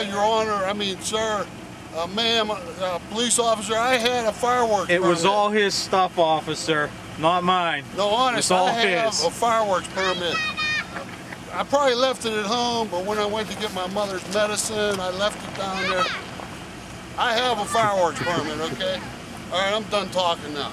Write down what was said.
Your Honor, I mean, sir, uh, ma'am, uh, police officer, I had a fireworks It was all his stuff, officer, not mine. No, honest, It's all I have his. a fireworks permit. I probably left it at home, but when I went to get my mother's medicine, I left it down there. I have a fireworks permit, okay? All right, I'm done talking now.